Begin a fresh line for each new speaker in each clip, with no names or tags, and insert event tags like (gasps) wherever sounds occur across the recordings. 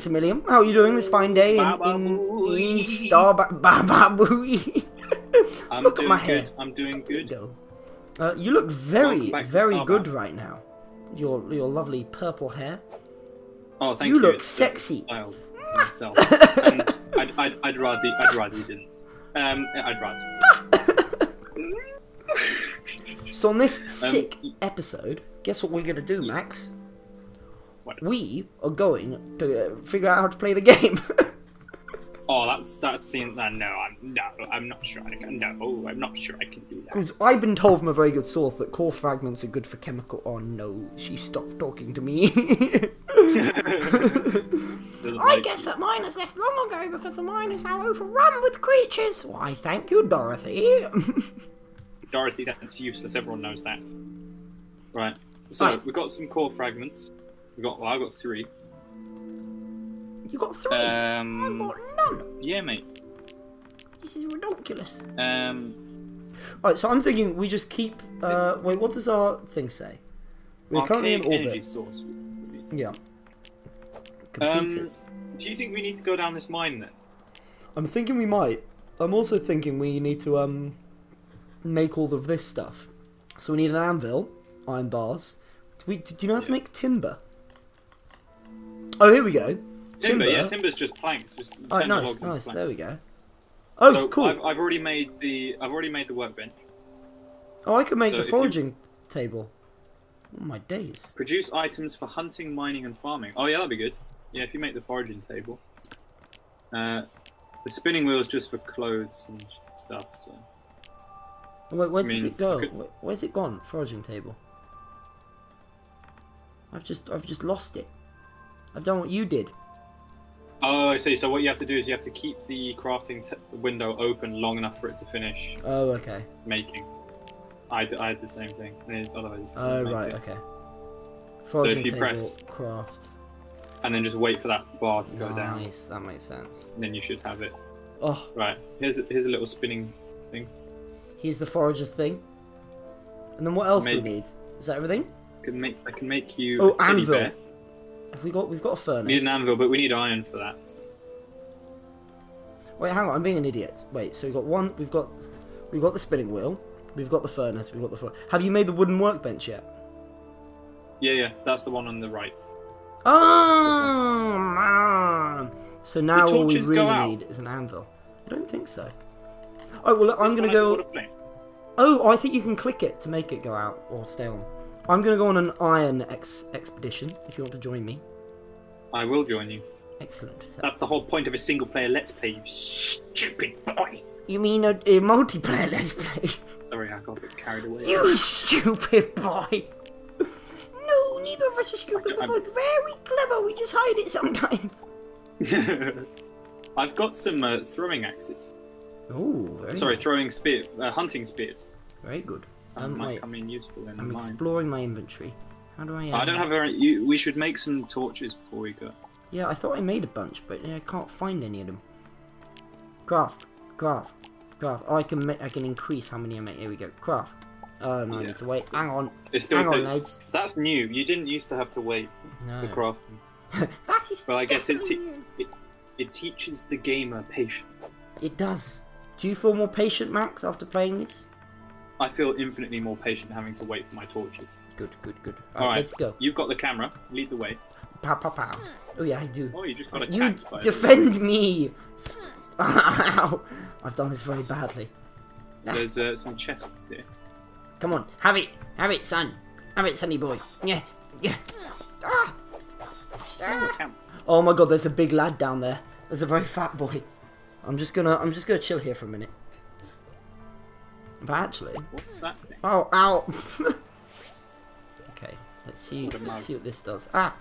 Maximilian. How are you doing this fine day in, in, in
Ba-ba-booey.
Ba ba ba booey?
I'm
Look at my hair.
good. I'm doing good.
Go. Uh, you look very,
Welcome back to
very good right now. Your your lovely purple hair.
Oh, thank
You
you.
look
It's,
sexy.
myself. and I'd, I'd, I'd rather I'd rather you didn't. Um, I'd rather. (laughs)
So on this (laughs)
Um,
sick episode, guess what we're gonna do, Max?
What?
We are going to uh, figure out how to play the game. (laughs)
Oh, that's that's seems. Uh, no, I'm no, I'm not sure. I can. No, oh, I'm not sure I can do that.
Because I've been told from a very good source that core fragments are good for chemical. Oh no, she stopped talking to me. (laughs)
I guess that mine has left long ago because the mine is now overrun with creatures.
Why, thank you, Dorothy. (laughs)
Dorothy, that's useless. Everyone knows that. Right. So
Right.
we've got some core fragments. We got. Well, I got three.
you got three.
I've
Um.
got none.
Yeah, mate.
This is ridiculous.
Um.
Alright, so I'm thinking we just keep. Uh, wait, what does our thing say? We're currently in orbit.
energy source.
Yeah. Completed.
Um. Do you think we need to go down this mine then?
I'm thinking we might. I'm also thinking we need to um make all of this stuff. So we need an anvil, iron bars. Do, we, do you know how to
Yeah.
make timber? Oh, here we go.
Timber, yeah, timber's just planks. Just
Oh, nice,
logs
nice. There we go. Oh,
so
cool.
I've, I've already made the I've already made the workbench.
Oh, I could make
so
the
if you-
foraging table. Oh my days.
Produce items for hunting, mining, and farming. Oh yeah, that'd be good. Yeah, if you make the foraging table. Uh, the spinning wheel is just for clothes and stuff. So
wait, where
I
does
mean,
it go?
Could-
Where's it gone? Foraging table. I've just, I've just lost it. I've done what you did.
oh, I see. So what you have to do is you have to keep the crafting t- window open long enough for it to finish
Oh, okay.
making. I, d- I had the same thing. Otherwise, it's
Oh, right,
making.
okay. Foraging so if
you
table,
press-
craft.
And then just wait for that bar to go down.
Nice, that makes sense.
And then you should have it.
Oh,
Right. Here's a, here's a little spinning thing.
here's the forager's thing. And then what else do
Make-
we need? Is that everything?
Can make I can make you
Oh,
a teddy
anvil.
bear.
Have we got? We've got a furnace.
We need an anvil, but we need iron for that.
Wait, hang on. I'm being an idiot. Wait. So we've got one. We've got. We've got the spinning wheel. We've got the furnace. We've got the. Fur- Have you made the wooden workbench yet?
Yeah, yeah, that's the one on the right.
Oh man! So now all we really need is an anvil. I don't think so. Oh well, look, I'm gonna
one has a
go. Oh, I think you can click it to make it go out or stay on. I'm gonna go on an iron ex- expedition. If you want to join me,
I will join you.
excellent. So-
That's the whole point of a single player let's play, you stupid boy.
You mean a, a multiplayer let's play?
Sorry, I got a bit carried away.
You stupid boy!
No, neither of us are stupid. We're
I'm-
both very clever. We just hide it sometimes. (laughs)
I've got some uh, throwing axes.
Oh, very
Sorry,
nice.
throwing spear, uh, hunting spears.
Very good. Um,
might
wait,
come in useful in
I'm
mine.
exploring my inventory. How do I?
I don't
um,
have very. You, we should make some torches before we go.
Yeah, I thought I made a bunch, but yeah, I can't find any of them. Craft, craft, craft. Oh, I can I can increase how many I make. Here we go. Craft. Oh no, I need to wait. Hang on,
It's still
hang on, lads.
That's new. You didn't used to have to wait
No.
for crafting. (laughs)
That is
Well, I guess it, it it teaches the gamer patience.
It does. Do you feel more patient, Max, after playing this?
I feel infinitely more patient having to wait for my torches.
Good, good, good.
All
Alright,
right.
let's go.
You've got the camera. Lead the way.
Pow, pow, pow. Oh yeah, I do.
Oh, you just got
You
by
defend me! (laughs) Ow! I've done this very badly.
There's uh, some chests here.
Come on, have it, have it, son, have it, sonny boy. Yeah, yeah.
Ah,
Oh, camp.
Oh my god, there's a big lad down there. There's a very fat boy. I'm just gonna, I'm just gonna chill here for a minute. But actually,
What's that thing?
oh, ow. (laughs) okay, let's see, let's
mug.
see what this does. Ah.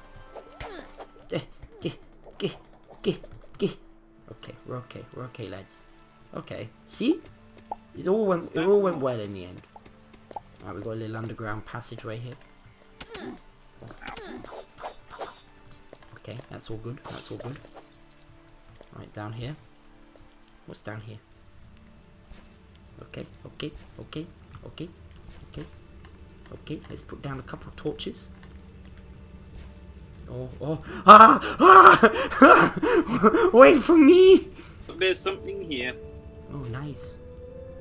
Okay, we're okay, we're okay, lads. Okay, see? It all went, it all went well in the end. Alright, we've got a little underground passageway here. Okay, that's all good. That's all good. Right, down here. What's down here? Okay, okay, okay, okay, okay, okay. Let's put down a couple of torches. Oh, oh, ah, ah, (laughs) wait for me.
But there's something here,
Oh, nice.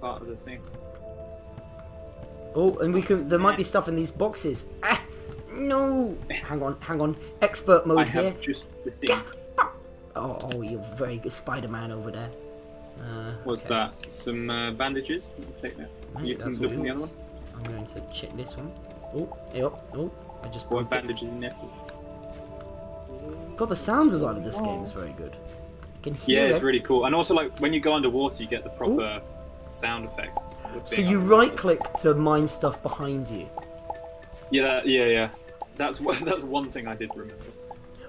part of the thing.
Oh, and we can. There might be stuff in these boxes. Ah, no. Hang on, hang on. Expert
I
mode
have
here.
just the thing.
Oh, oh, you're very good, Spider-Man over there. Uh,
What's
okay.
that? Some uh, bandages? You Take that.
Right,
you can
that's
look
all
in the other one.
I'm going to check this one. Oh, yep. Oh, I just
What bandages in there?
God, the sound design of this game is very good. You can
Yeah, it's
it.
really cool. And also, like when you go underwater, you get the proper sound effects.
So you
underwater.
right-click to mine stuff behind you.
Yeah, that- yeah, yeah. That's one. (laughs) That's one thing I did remember.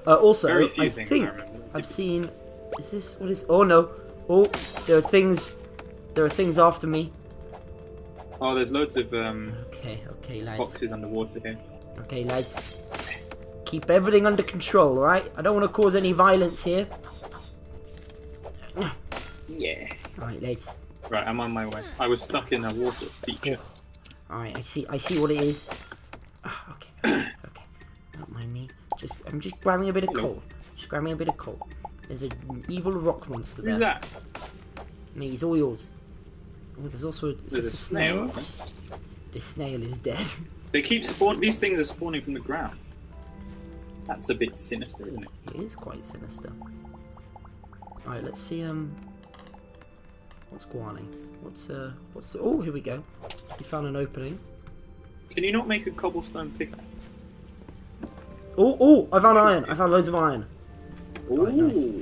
Uh, also,
Very few
I
things I
think
remember.
I've seen. Is this what is? Oh no! Oh, there are things. There are things after me.
Oh, there's loads of um,
Okay, okay, lads.
boxes underwater here.
Okay, lads. Keep everything under control, right? I don't want to cause any violence here.
Yeah.
Alright, lads.
Right, I'm on my way. I was stuck in a water feature.
Alright, I see. I see what it is. Ah, okay, okay, okay. Don't mind me. Just, I'm just grabbing a bit of
Hello.
coal. Just grabbing a bit of coal. There's an evil rock monster there.
Who's that?
Me, he's all yours. Oh, there's also. Is
There's
this
a snail.
This snail is dead. (laughs)
They keep spawn. These things are spawning from the ground. That's a bit sinister, isn't it?
It is quite sinister. Alright, let's see, um... What's Guaning? What's, uh... What's the... Oh, here we go. We found an opening.
Can you not make a cobblestone pickaxe?
Oh, oh! I found iron! I found loads of iron.
Ooh.
Right, nice.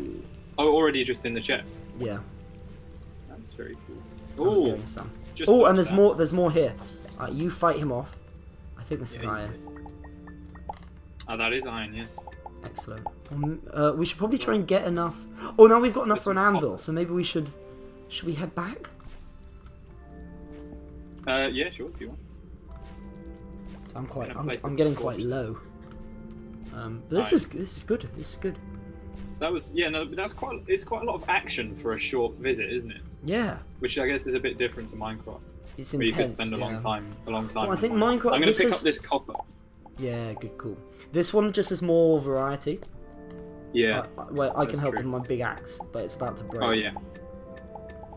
Oh, already just in the chest.
Yeah.
That's very cool.
I
Ooh.
getting some.
Just
Oh, and there's
that.
more, there's more here. Alright, you fight him off. I think this is iron.
Oh, that is iron. Yes.
Excellent. Um, uh, we should probably try and get enough... Oh, now we've got enough
There's
for an anvil,
copper.
so maybe we should... Should we head back?
Uh, yeah, sure. If you want.
So I'm quite, I'm, I'm getting quite low. Um, but this
Alright.
is this is good. This is good.
That was yeah. No, but that's quite. It's quite a lot of action for a short visit, isn't it?
Yeah,
Which I guess is a bit different to Minecraft,
it's
where
intense.
you could spend a
yeah.
long time. A long time.
Well, I think
Minecraft.
Minecraft-
I'm gonna pick
is-
up this copper.
Yeah, good, cool. This one just has more variety.
Yeah.
I, I, well, I can help
true.
with my big axe, but it's about to break.
oh yeah.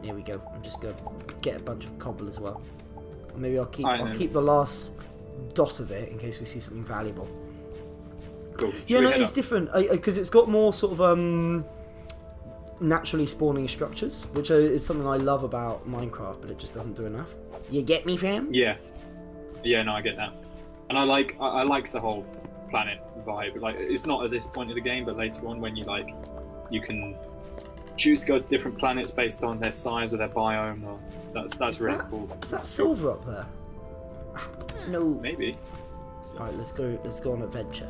Here we go. I'm just gonna get a bunch of cobble as well. Or maybe I'll keep I'll keep the last dot of it in case we see something valuable.
Cool.
Yeah, no, it's
up?
different because it's got more sort of um naturally spawning structures, which is something I love about Minecraft, but it just doesn't do enough. You get me, fam?
Yeah. Yeah. No, I get that. And I like. I, I like the whole planet vibe. Like, it's not at this point of the game, but later on when you like, you can choose to go to different planets based on their size or their biome. Or that's that's
Is
really
that-
cool.
Is that silver up there? No.
Maybe.
Alright, let's go let's go on adventure.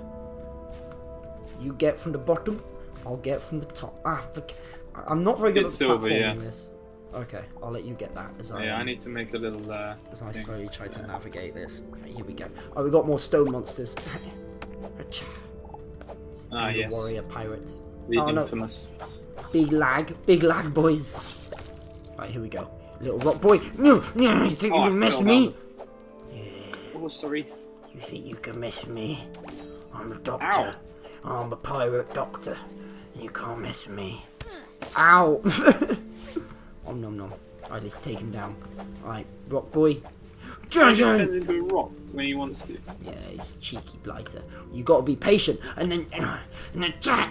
You get from the bottom, I'll get from the top. Ah I'm not very good
It's
at
silver,
platforming
yeah.
this. Okay, I'll let you get that as I
Yeah, I need to make a little. Uh,
as I
thing.
slowly try to navigate this. Right, here we go. Oh we got more stone monsters. (laughs)
Ah, yes.
warrior pirate.
The
Oh, no. Big lag, big lag boys. Right, here we go. Little rock boy. No, no, you think
Oh,
you can mess me?
down. Oh, sorry.
You think you can mess with me? I'm a doctor.
Ow.
I'm a pirate doctor. And you can't mess with me. Ow! (laughs) oh, nom nom. Alright, let's take him down. Alright, rock boy.
Turns into a rock when he wants to.
Yeah, he's a cheeky blighter. You gotta be patient, and then and then. Yeah,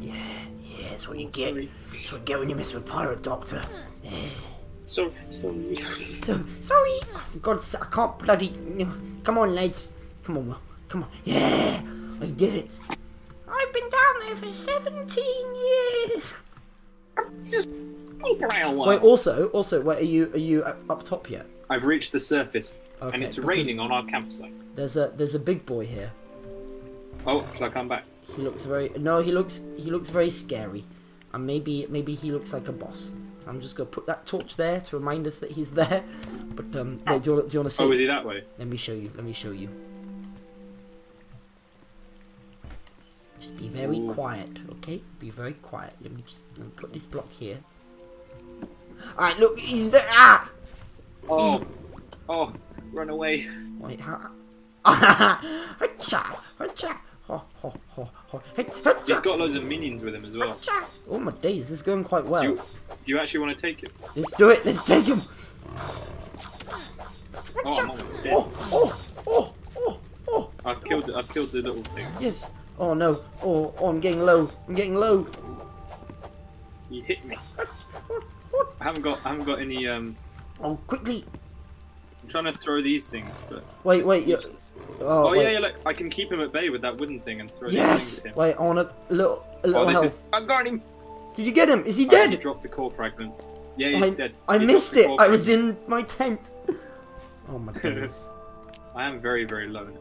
yeah, that's what you get. That's what you get when you mess with a pirate doctor.
So, sorry.
So sorry. For God's sake, I can't bloody. Come on, lads. Come on, Will. Come on. Yeah, I did it.
I've been down there for 17 years.
just walk around a.
Wait. Also, also, wait. Are you are you up up top yet?
I've reached the surface,
Okay,
and it's raining on our campsite.
There's a there's a big boy here.
Oh, shall I come back?
He looks very no. He looks he looks very scary, and maybe maybe he looks like a boss. So I'm just gonna put that torch there to remind us that he's there. But um, wait, do you want, do you want to see?
Oh, is he that way?
Let me show you. Let me show you. Be very
Ooh.
quiet, okay? Be very quiet. Let me just let me put this block here. Alright, look, he's there. Ah!
Oh, oh, run away.
Wait, how? (laughs) Ho. Hey,
He's got loads of minions with him as well.
Oh my days, this is going quite
Do
well.
you, do you actually want to take it?
Let's do it. Let's take him.
Oh, I'm almost dead.
Oh, oh, oh, oh, oh.
I've killed. I've killed the little thing.
Yes. Oh no. Oh, oh, I'm getting low. I'm getting low.
You hit me. I haven't got. I haven't got any. Um,
Oh, quickly.
I'm trying to throw these things, but.
Wait, wait. You. Oh,
Oh,
wait.
yeah, yeah. Look, I can keep him at bay with that wooden thing and throw
Yes.
these things at him.
Wait, I want a little, a little
Oh, this
health.
is. I got him.
Did you get him? Is he dead?
he dropped a core fragment. Yeah, he's
I,
dead.
I
He
missed it. I was in my tent. (laughs) Oh my goodness. (laughs)
I am very, very low now.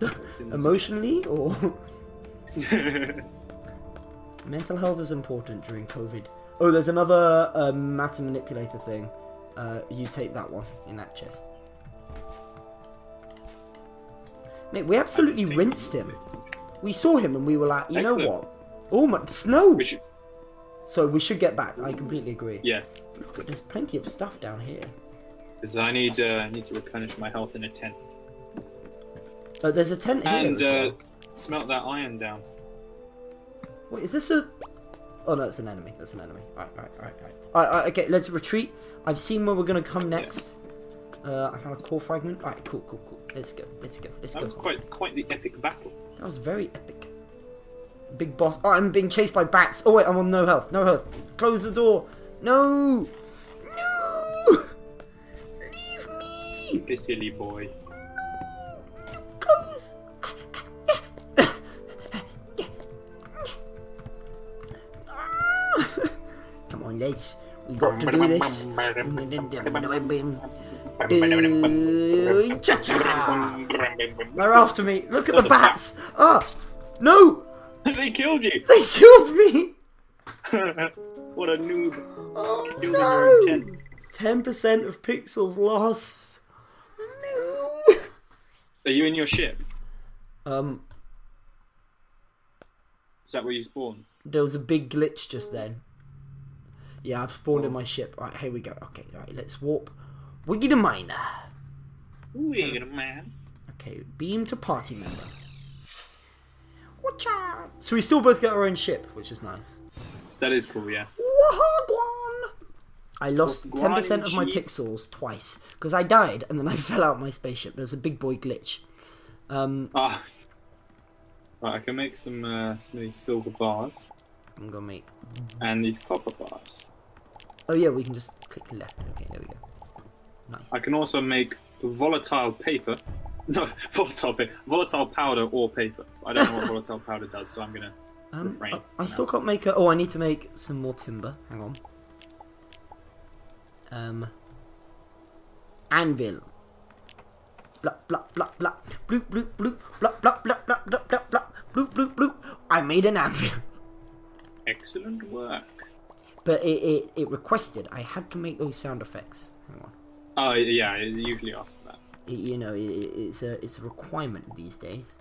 What's in this?
Emotionally or (laughs) mental health is important during COVID. Oh, there's another uh, matter manipulator thing. Uh, you take that one in that chest. Mate, we absolutely rinsed him. We saw him and we were like, you know what? Oh my snow.
We should.
So we should get back. I completely agree.
Yeah,
Look, there's plenty of stuff down here.
because I need. Uh, I need to replenish my health in a tent
Oh, there's a tent here.
and
as
uh, smelt that iron down.
Wait, is this a? Oh no, it's an enemy. That's an enemy. Alright, alright, alright, alright. Alright, alright, okay, let's retreat. I've seen where we're gonna come next. Uh, I found a core fragment. Alright, cool, cool, cool. Let's go, let's go, let's
That
go.
was quite quite the epic battle.
That was very epic. Big boss. Oh, I'm being chased by bats. Oh wait, I'm on no health. No health. Close the door. No. No. (laughs) Leave me.
This silly boy.
Come on, lads. We got to do this. Uh. They're after me. Look at the bats. Ah, no!
they killed you.
They killed me.
what a noob.
Oh no!
your own tent.
Ten percent of pixels lost. No.
Are you in your ship?
Um,
Is that where you spawn?
there was a big glitch just then. Yeah, I've spawned in my ship. Right, here we go. Okay, right, let's warp. Wiggy the miner.
Man.
Okay, beam to party member.
Watch out.
So we still both get our own ship, which is nice.
That is cool, yeah.
Wahagwan! I lost ten percent of my pixels twice because I died and then I (laughs) fell out my spaceship. There's a big boy glitch. Um,
Ah. Right, I can make some uh, some of these silver bars
I'm gonna make.
and these copper bars.
Oh yeah, we can just click left. Okay, there we go. Nice.
I can also make volatile paper. (laughs) No, volatile paper. Volatile powder or paper. I don't know what (laughs) volatile powder does, so I'm gonna.
Um,
refrain
I, I still can't make a. Oh, I need to make some more timber. Hang on. Um. Anvil. Blah blah blah blah. Bloop bloop bloop. Blah blah blah blah blah blah blah. Bloop bloop bloop. I made an anvil. (laughs)
Excellent work.
But it, it, it requested I had to make those sound effects. Hang on.
Oh yeah, it usually asks that.
It, you know, it, it's a it's a requirement these days.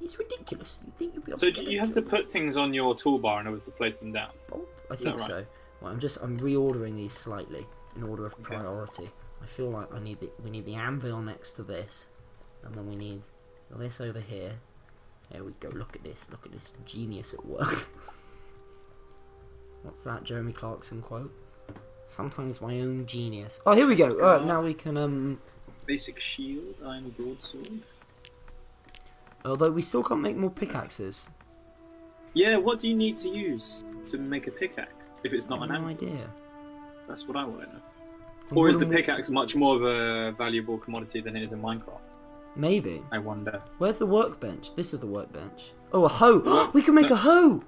It's ridiculous. You think you'd be
So do you have
to-
put things on your toolbar in order to place them down?
Oh, I think
right?
so. Well, I'm just I'm reordering these slightly in order of priority. I feel like I need the, we need the anvil next to this, and then we need this over here. There we go. Look at this. Look at this genius at work. (laughs) What's that Jeremy Clarkson quote? Sometimes my own genius. Oh, here we go. Alright, now we can um.
Basic shield, iron broadsword.
Although we still can't make more pickaxes.
Yeah, what do you need to use to make a pickaxe if it's not an
no idea.
That's what I want to know.
And
Or is the pickaxe much more of a valuable commodity than it is in Minecraft?
Maybe.
I wonder.
Where's the workbench? This is the workbench. Oh, a hoe! (gasps) We can make
no.
a hoe!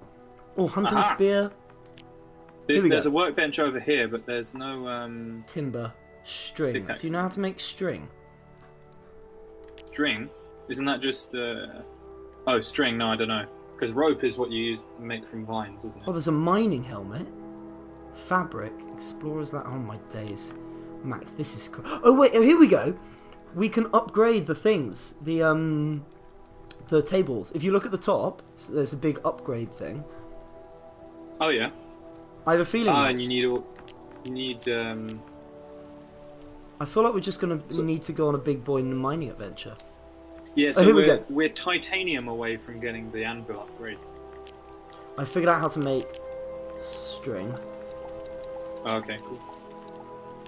Or hunting
Aha.
spear,
There's, there's
go.
a workbench over here, but there's no um,
timber, string.
Pickaxe.
Do you know how to make string?
string. Isn't that just uh... oh string? No, I don't know. Because rope is what you use to make from vines, isn't it?
Oh, there's a mining helmet. Fabric. Explorers that. Oh my days. Max, this is cool. Oh wait, oh, here we go. We can upgrade the things. The um, the tables. If you look at the top, there's a big upgrade thing.
Oh yeah.
I have a feeling.
Ah, and you need all. You need um.
I feel like we're just gonna
So-
need to go on a big boy in the mining adventure.
Yeah, so
Oh, here we
we're,
go.
we're titanium away from getting the anvil upgrade.
I figured out how to make string.
Oh, okay, cool.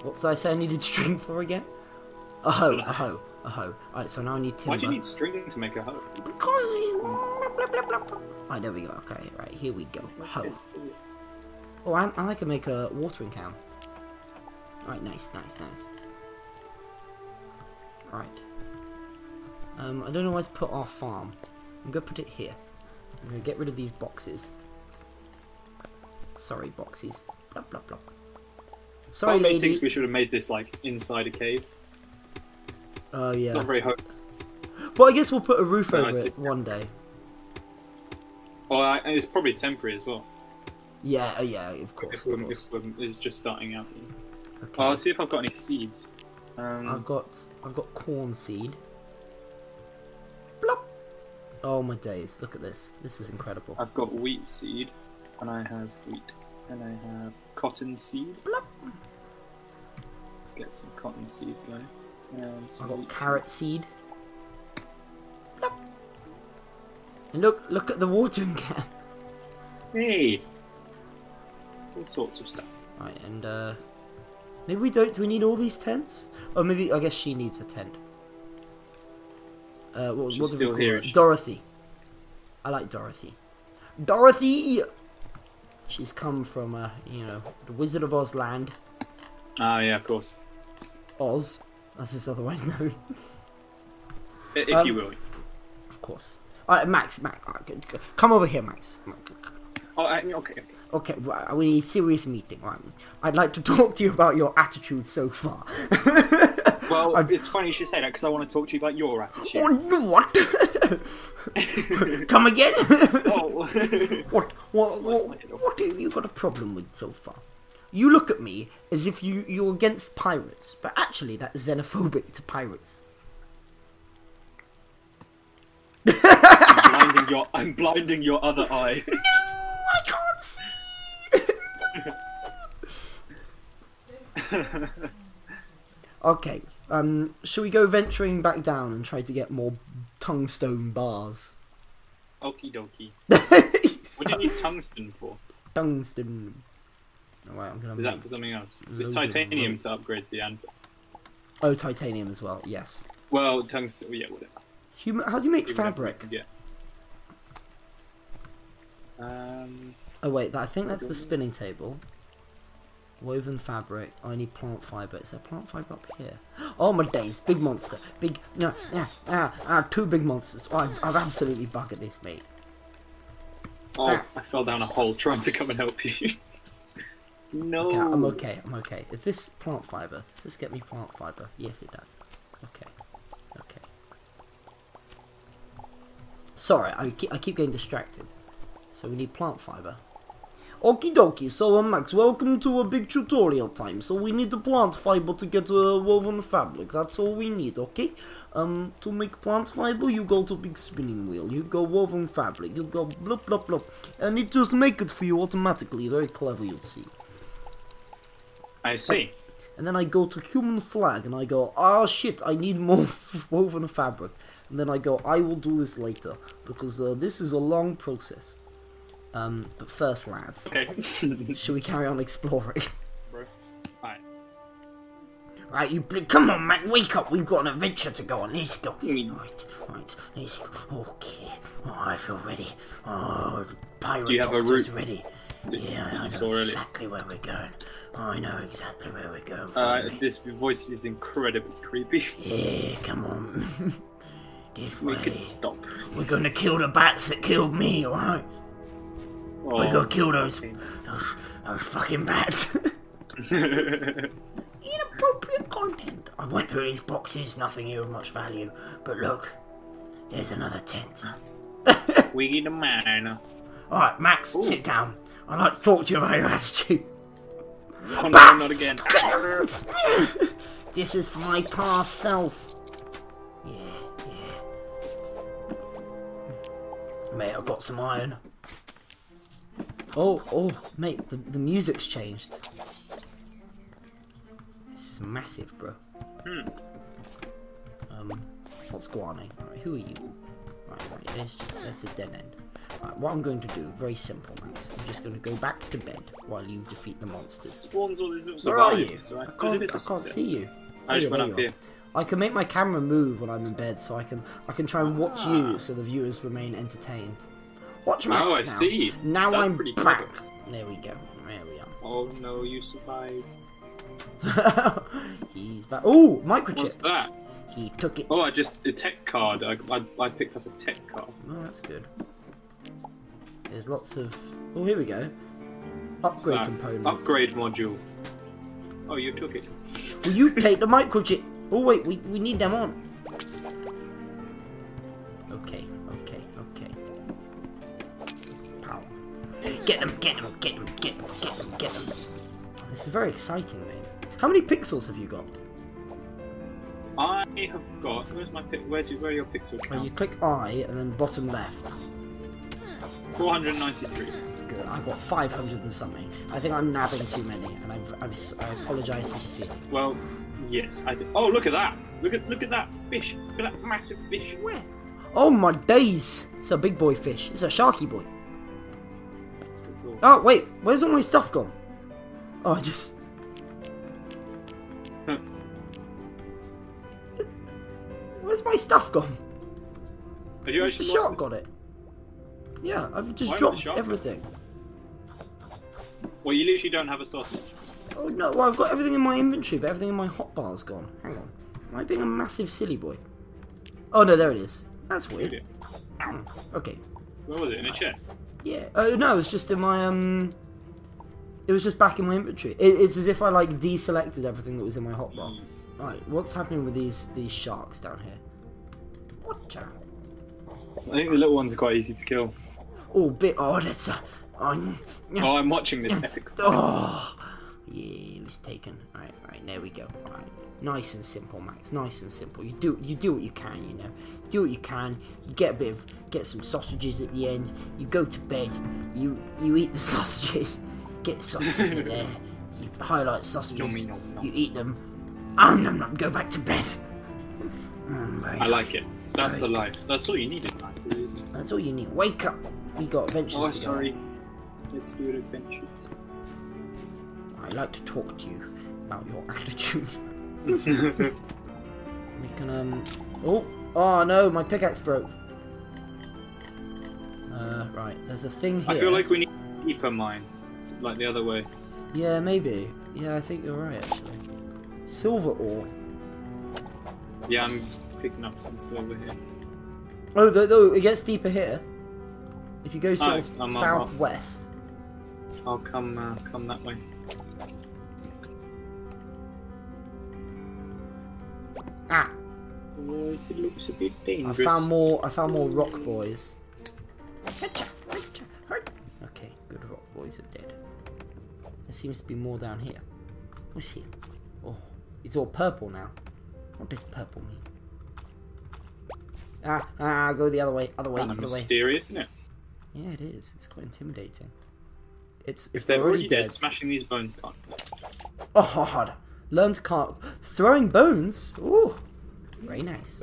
What did I say I needed (laughs) string for again? A hoe, a hoe, a hoe. Alright, so now I need timber.
Why do you need string to make a hoe?
Because he's. Blah, blah, blah, blah.
Alright, there we go. Okay, right, here we go. Hoe.
Sense, doesn't it?
Oh, and, and I can make a watering can. Alright, nice, nice, nice. Right. Um, I don't know where to put our farm. I'm gonna put it here. I'm gonna get rid of these boxes. Sorry, boxes. Blah, blah, blah. Sorry,
me
lady.
thinks we should have made this like inside a cave.
Oh,
It's
yeah.
not very ho-
But I guess we'll put a roof
No,
over it one day.
Oh, I, it's probably temporary as well.
Yeah, oh, yeah, of course.
If,
Of
we're,
course.
if it's just starting out.
Okay.
I'll see if I've got any seeds. Um,
I've got I've got corn seed. Blop. Oh my days! Look at this. This is incredible.
I've got wheat seed, and I have wheat, and I have cotton seed.
Blop.
Let's get some cotton seed going. And
I've got carrot seed. Blop. And look, look at the watering (laughs) can.
Hey, all sorts of stuff.
Right, and uh, maybe we don't. Do we need all these tents? Or maybe I guess she needs a tent. Uh, what,
She's
what we
still here?
Dorothy. I like Dorothy. Dorothy. She's come from uh, you know, the Wizard of Oz land.
Ah, yeah, of course.
Oz, as it's otherwise (laughs) known.
If
Um,
you will.
of course. Alright, Max, Max, good. come over here, Max.
Oh, I, okay. okay.
Okay, right, we need a serious meeting. Right, I'd like to (laughs) talk to you about your attitude so far. (laughs)
Well,
I'm-
it's funny you should say that because I want to talk to you about your attitude.
Oh, what? (laughs) Come again?
oh.
what? What? What,
my head off.
what have you got a problem with so far? You look at me as if you you're against pirates, but actually that's xenophobic to pirates.
I'm blinding your. I'm blinding your other eye.
I can't see. okay. Um. Shall we go venturing back down and try to get more tungstone bars?
Okie dokie. (laughs) What do you need tungsten for?
tungsten. Alright, I'm gonna.
Is that for something else? It's titanium to upgrade the anvil.
Oh, titanium as well. Yes.
Well, tungsten. Yeah, whatever.
Human. How do you make fabric?
get. Um.
Oh wait, that, I think that's the spinning table. Woven fabric. I need plant fiber. Is there plant fiber up here? (gasps) Oh my days! Big monster. Big. No. Yeah. Ah. Ah. Two big monsters. Oh, I've, I've absolutely buggered this, mate.
Oh,
Ah.
I fell down a hole trying to come and help you. (laughs) no.
Okay, I'm okay. I'm okay. Is this plant fiber? Does this get me plant fiber? Yes, it does. Okay. Okay. Sorry, I keep, I keep getting distracted. So we need plant fiber. Okie dokie, so uh, Max, welcome to a big tutorial time. So we need the plant fiber to get uh, woven fabric. That's all we need, okay? Um, to make plant fiber, you go to big spinning wheel. You go woven fabric. You go blup blup blup, and it just make it for you automatically. Very clever, you'll see.
I see.
And then I go to human flag and I go, ah shit, I need more (laughs) woven fabric. And then I go, I will do this later because uh, this is a long process. Um, but first, lads,
Okay. (laughs)
should we carry on exploring?
Alright.
right, you come on, Mac, wake up. We've got an adventure to go on. Let's go.
Mm.
Right, right, let's go. Okay. Oh, I feel ready. Oh, pirate
Do you have a route?
ready. Yeah, I know exactly where we're going. I know exactly where we're going.
Uh, this voice is incredibly creepy. (laughs)
Yeah, come on. (laughs) this
We
way.
could stop.
We're gonna kill the bats that killed me, alright?
Oh,
We're gonna kill those, those, those fucking bats. (laughs)
Inappropriate content.
I went through these boxes, nothing here of much value. But look, there's another tent. (laughs)
we the man.
Alright, Max,
Ooh.
sit down. I'd like to talk to you about your attitude.
Oh no,
Bats!
not again. (laughs)
this is for my past self. Yeah, yeah. Mate, I've got some iron. Oh, oh, mate, the, the music's changed. This is massive, bro.
Hmm.
Um, What's Guani? Alright, who are you? Right, right, that's just that's a dead end. Right, what I'm going to do, very simple, Max. I'm just going to go back to bed while you defeat the monsters.
Spawns all these little
Where are you?
right?
I
Because
can't,
is
I
a
can't see you.
I just went up here.
I can make my camera move when I'm in bed, so I can I can try and watch
Ah.
you, so the viewers remain entertained. Watch Max
Oh, I
now.
see.
Now
That's
I'm
pretty
back.
clever.
There we go. There we are.
Oh no, you survived. (laughs)
He's back. Oh, microchip.
What's
microchip.
that?
He took it.
Oh, I just a tech card. I, I, I picked up a tech card.
Oh, that's good. There's lots of. Oh, here we go. Upgrade component.
Upgrade module. Oh, you took it.
Will you take the microchip? Oh wait, we we need them on. Get them, get them, get them, get them, get them, get them. This is very exciting, mate. How many pixels have you got?
I have got. Where's my pic? Where do where are your pixel
Well, you click I and then bottom left.
493.
Good. I've got 500 and something. I think I'm nabbing too many, and I've, I've, I apologise sincerely.
Well, yes. I th- oh, look at that! Look at look at that fish! Look at that massive fish!
Where? Oh my days! It's a big boy fish. It's a sharky boy. Oh wait, where's all my stuff gone? Oh, I just. Where's my stuff gone?
Have you
The
actually
shark
lost it?
got it. Yeah, I've just
Why
dropped
shark
everything.
Well, you literally don't have a sausage.
Oh no, well, I've got everything in my inventory, but everything in my hotbar's gone. Hang on. Am I being a massive silly boy? Oh no, there it is. That's weird. Hmm, Okay.
Where was it? In a chest?
Yeah. Oh no, it was just in my um. It was just back in my inventory. It, it's as if I like deselected everything that was in my hotbar. Right, what's happening with these these sharks down here? Watcha.
I think the little ones are quite easy to kill.
Oh, bit. Oh, that's a. Oh,
Oh, I'm watching this (laughs) epic. fight.
oh. Yeah, it was taken. Right, right. There we go. Right. Nice and simple, Max. Nice and simple. You do you do what you can, you know. Do what you can. You get a bit of get some sausages at the end. You go to bed. You you eat the (laughs) sausages. Get the sausages in there. You highlight sausages.
Yummy, yum, yum.
You eat them. Um, nom, nom, go back to bed. Mm,
I like it. That's the life. That's all you need in life, really, isn't it?
That's all you need. Wake up. We got adventures
Oh,
to go
sorry. Let's do adventures.
I like to talk to you about your (laughs) attitude. (laughs) We can um. Oh, oh no, my pickaxe broke. Uh, right. There's a thing here.
I feel like we need a deeper mine, like the other way.
Yeah, maybe. Yeah, I think you're right actually. Silver ore.
Yeah, I'm picking up some silver here.
Oh, though, the, it gets deeper here. If you go sort
Oh,
of southwest.
I'll come, uh, come that way. Oh, it looks a bit
I found more. I found more rock boys. Okay, good rock boys are dead. There seems to be more down here. What's here? Oh, it's all purple now. What does purple mean? Ah, ah, go the other way, other way,
Kind of
other way.
mysterious, isn't it?
Yeah, it is. It's quite intimidating. It's
If they're already dead, smashing these bones can't.
Oh, hard. Learn to cart. Throwing bones. Ooh, very nice.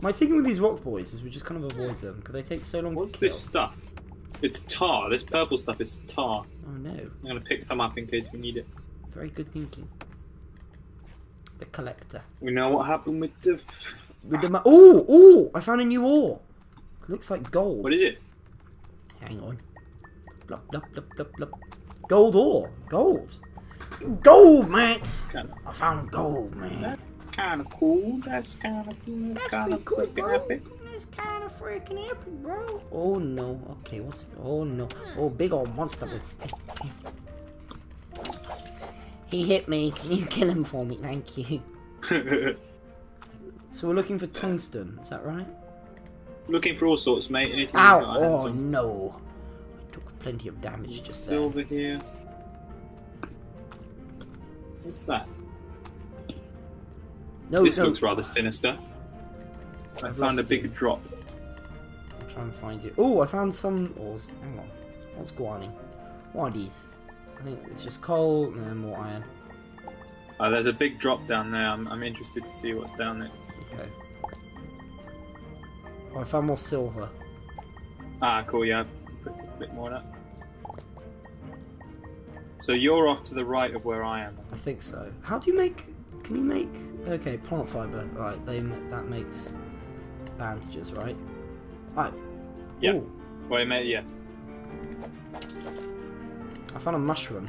My thinking with these rock boys is we just kind of avoid them because they take so long
What's
to kill.
What's this stuff? It's tar. This purple stuff is tar.
Oh no,
I'm gonna pick some up in case we need it.
very good thinking. The collector.
We know what happened with the.
With the ma- oh, oh! I found a new ore. looks like gold.
What is it?
Hang on. Blup, blup, blup, blup, blup. Gold ore. Gold. Gold, Max.
Kind of,
I found gold, man.
Kind of cool. That's kind of cool. That's kind of freaking epic.
That's kind of freaking epic, bro.
Oh no. Okay, what's? Oh no. Oh, big old monster. He hit me. Can (laughs) you kill him for me? Thank you. (laughs) So we're looking for tungsten. Is that right?
Looking for all sorts, mate. Anything
Ow!
got our hands
Oh
on.
no. I took plenty of damage just there.
Silver here. What's that?
No,
this
no.
looks rather sinister. I
I've
found a big
you.
drop.
I'll try and find it. Oh, I found some ores. Hang on. What's guani? What are these? I think it's just coal and then more iron.
Uh, there's a big drop down there. I'm, I'm interested to see what's down there.
Okay. Oh, I found more silver.
Ah, cool. Yeah, put a bit more of that. So you're off to the right of where I am.
I think so. How do you make? Can you make? Okay, plant fiber. Right, they that makes bandages, right? Right.
Yeah.
Ooh,
Wait, mate. Yeah.
I found a mushroom.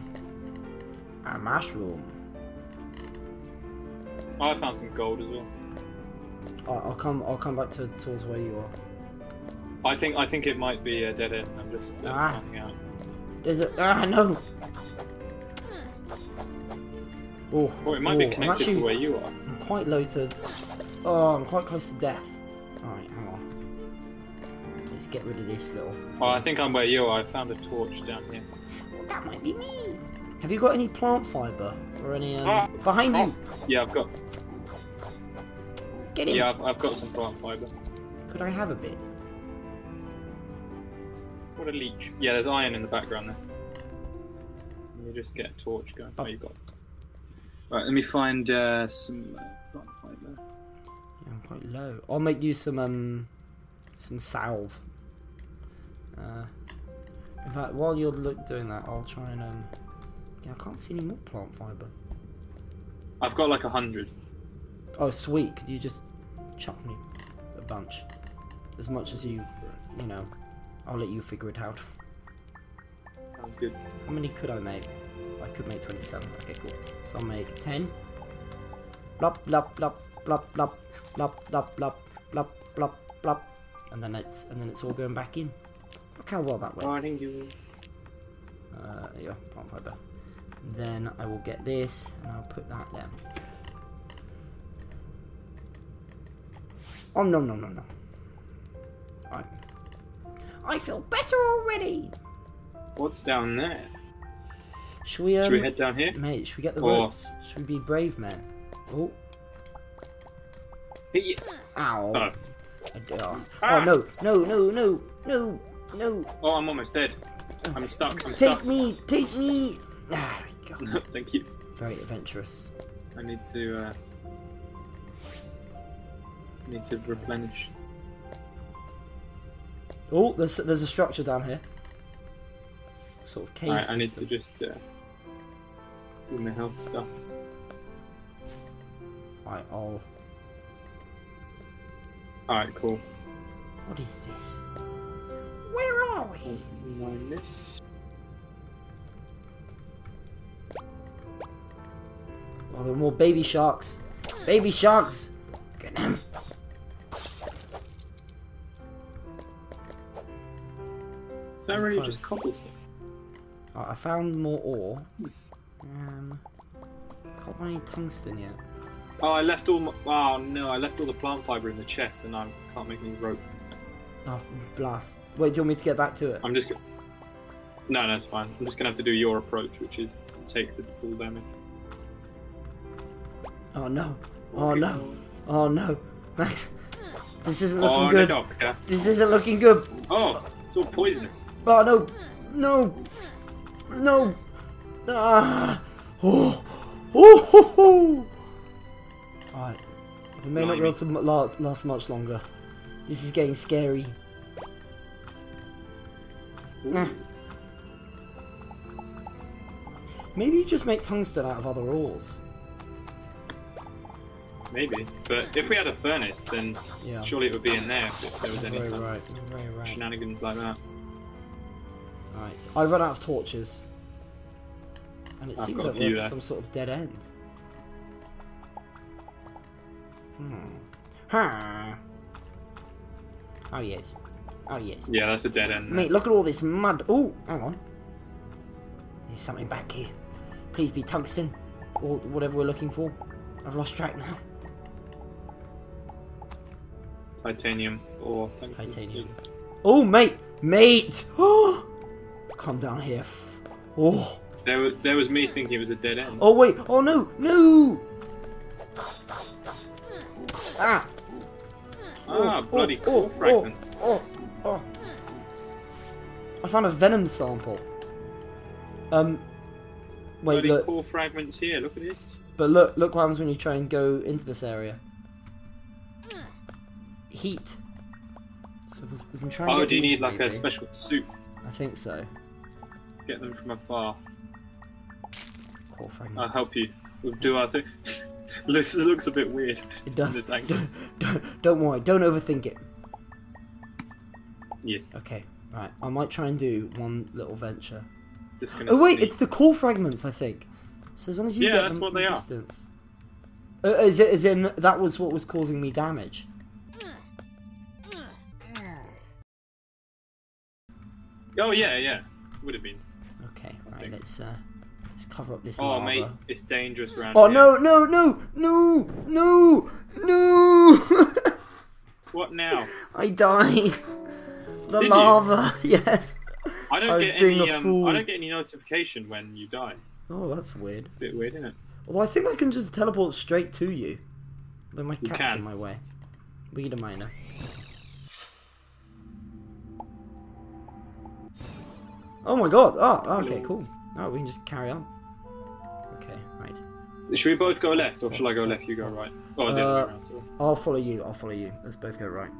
A mushroom.
Oh, I found some gold as well.
Alright, I'll come. I'll come back to towards where you are.
I think I think it might be a dead end. I'm just uh,
Ah.
finding out.
Is it? Ah, no. Oh,
Oh, it might
oh,
be connected
actually,
to where you are.
I'm quite low to. Oh, I'm quite close to death. Alright, hang on. Let's get rid of this little.
Oh, I think I'm where you are. I found a torch down here.
Oh, that might be me.
Have you got any plant fiber or any? Um,
Ah.
behind you.
Yeah, I've got.
Get him.
Yeah, I've, I've got some plant fiber.
Could I have a bit?
What a leech. Yeah, there's iron in the background there. Let me just get a torch going. Oh, you got. Right, let me find uh, some uh, plant fiber.
Yeah, I'm quite low. I'll make you some um some salve. Uh, in fact, while you're look, doing that, I'll try and um. Yeah, I can't see any more plant fiber.
I've got like a hundred.
Oh, sweet! Could you just chuck me a bunch, as much as you, you know, I'll let you figure it out.
Sounds good.
How many could I make? I could make 27. Okay, cool. So I'll make 10. Blop, blop, blop, blop, blop, blop, blop, blop, blop, blop, blop. And then it's and then it's all going back in. Look how well that went.
Finding you.
Uh, yeah, plant fiber. Then I will get this and I'll put that there. Oh no no no no. Alright.
I feel better already.
What's down there?
Should we um
Should we head down here?
mate, should we get the
Or-
ropes? Should we be brave men? Oh
you.
ow.
Oh.
Oh.
Ah.
oh no, no, no, no, no, no.
oh, I'm almost dead. I'm stuck. I'm
Take
stuck.
me, take me. Ah, God. (laughs)
Thank you.
Very adventurous.
I need to. Uh, need to replenish.
Oh, there's there's a structure down here. Sort of cave.
Alright, I need to just uh, do the health stuff.
Right, I'll.
Alright, cool.
What is this?
Where are we?
Mine this.
Oh, there are more baby sharks. Baby sharks.
Get him.
Is that really just cobblestone?
Right, I found more ore. Hmm. Um, can't find any tungsten yet.
Oh, I left all my. Oh no, I left all the plant fiber in the chest, and I can't make any rope.
Oh, blast. Wait, do you want me to get back to it?
I'm just. Go- no, that's fine. I'm just gonna have to do your approach, which is take the full damage.
Oh no. Oh no. Oh no. Max, this isn't
Oh,
looking
no,
good. This isn't looking good.
Oh, it's all poisonous.
Oh no. No. No. Ah. Oh. Oh. Ho, ho. Alright. We may not be able to la- last much longer. This is getting scary. Nah. Maybe you just make tungsten out of other ores.
Maybe, but if we had a furnace, then
Yeah.
surely it would be in there if there was any
right. Right.
shenanigans like that.
Right. I run out of torches. And it
I've
seems like we're at some sort of dead end. Hmm. Huh. Oh yes. Oh yes.
Yeah, that's a dead end.
Mate, look at all this mud. Oh, hang on. There's something back here. Please be tungsten. Or whatever we're looking for. I've lost track now.
Titanium or tungsten.
Titanium. Oh, mate! Mate! Oh! (gasps) Come down here. Oh.
There was, there was me thinking it was a dead end.
Oh wait! Oh no! No! Ah!
ah,
oh,
bloody
oh,
core
oh,
fragments.
Oh! Oh! I found a venom sample. Um. Wait,
bloody
look.
core fragments here. Look at this.
But look, look what happens when you try and go into this area. Heat. So we, we can try. And
Oh, do you need like a special suit?
I think so.
Get them from afar.
Fragments.
I'll help you. We'll do our thing. (laughs) this looks a bit weird.
It does.
this (laughs) angle.
Don't, don't, don't worry. Don't overthink it.
Yes.
Okay. Right. I might try and do one little venture.
Just gonna
Oh wait,
sneak.
it's the core fragments, I think. So as long as you
Yeah,
get
that's
them
what
from
they are.
Uh, is it? Is in that was what was causing me damage?
Oh yeah, yeah. Would have been.
Okay. Right. Let's uh, let's cover up this
Oh
lava.
mate, it's dangerous around
Oh
here.
no no no no no no!
What now? (laughs)
I died. The
Did you?
lava. (laughs) Yes.
I don't
I
get
being
any.
a
Um. I don't get any notification when you die.
Oh, that's weird.
a bit weird, isn't it?
Although I think I can just teleport straight to you. Though my
You
cat's
can.
in my way. Weed a miner. Oh my god! Oh, okay, cool. Alright, we can just carry on. Okay, right.
Should we both go left, or shall I go left? You go right. Oh, the
Uh,
other way around. Sorry.
I'll follow you, I'll follow you. Let's both go right.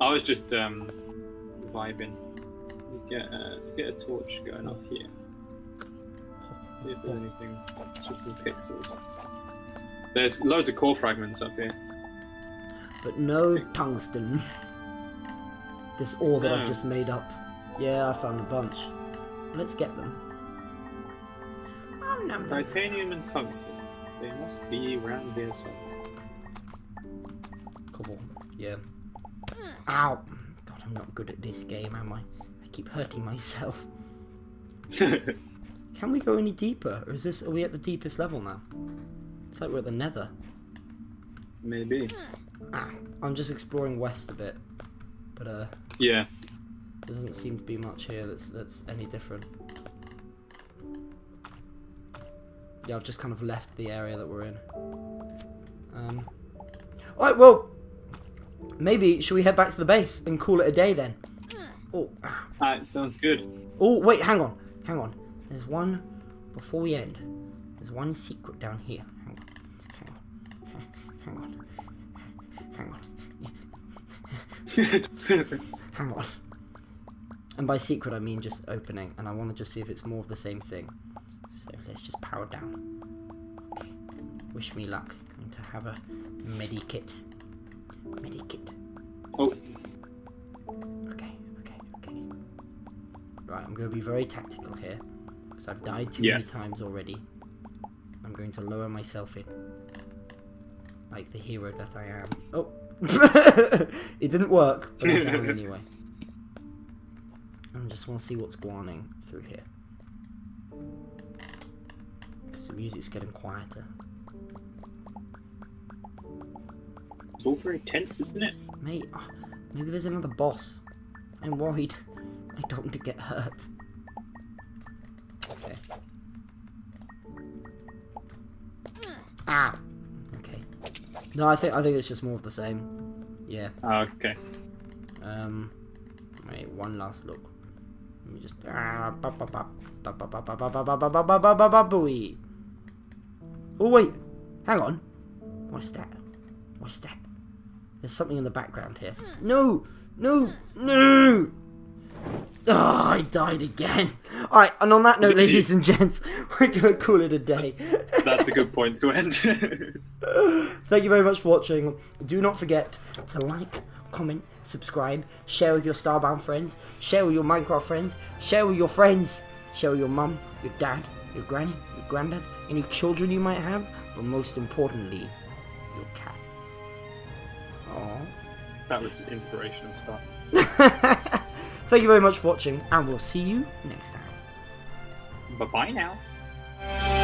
I was just um vibing. Get uh, get a torch going up here. See if there's anything. It's just some pixels. There's loads of core fragments up here.
But no tungsten. (laughs) This ore that I've just made up. Yeah, I found a bunch. Let's get them.
Oh, no, no.
Titanium and tungsten. They must be around here somewhere.
Come on. Yeah. Ow! God, I'm not good at this game, am I? I keep hurting myself. (laughs) Can we go any deeper? Or is this are we at the deepest level now? It's like we're at the nether.
Maybe.
Ah, I'm just exploring west a bit. But uh
Yeah.
There doesn't seem to be much here that's that's any different. Yeah, I've just kind of left the area that we're in. Um Alright, well maybe should we head back to the base and call it a day then? Oh, ah.
Alright, sounds good.
Oh, wait, hang on. Hang on. There's one before we end. There's one secret down here. Hang on. Hang on. Hang on. Hang on. (laughs) (laughs) And by secret, I mean just opening, and I want to just see if it's more of the same thing. So let's just power down. Okay. Wish me luck. Going to have a medikit. Medikit.
oh,
Okay, okay, okay. Right, I'm going to be very tactical here. Because I've died too
Yeah.
many times already. I'm going to lower myself in. Like the hero that I am. Oh! (laughs) it didn't work, but I'm down (laughs) anyway. I just want to see what's going on through here. Because the music's getting quieter.
it's all very tense, isn't it?
Mate, ah, maybe there's another boss. I'm worried. I don't want to get hurt. Okay. Ah. Okay. No, I think I think it's just more of the same. Yeah.
Ah, okay.
Um. Wait, one last look. Let me just. Ah. Oh wait, hang on. What's that? What's that? There's something in the background here. No, no, no. Oh, I died again. Alright, and on that note, ladies and gents, we're going to call it a day.
That's a good point to end.
Thank you very much for watching. Do not forget to like, comment, subscribe, share with your Starbound friends, share with your Minecraft friends, share with your friends, share with your mum, your dad, your granny, your granddad, any children you might have, but most importantly, your cat. Aww.
that was inspirational stuff. (laughs)
Thank you very much for watching, and we'll see you next time.
Bye bye now.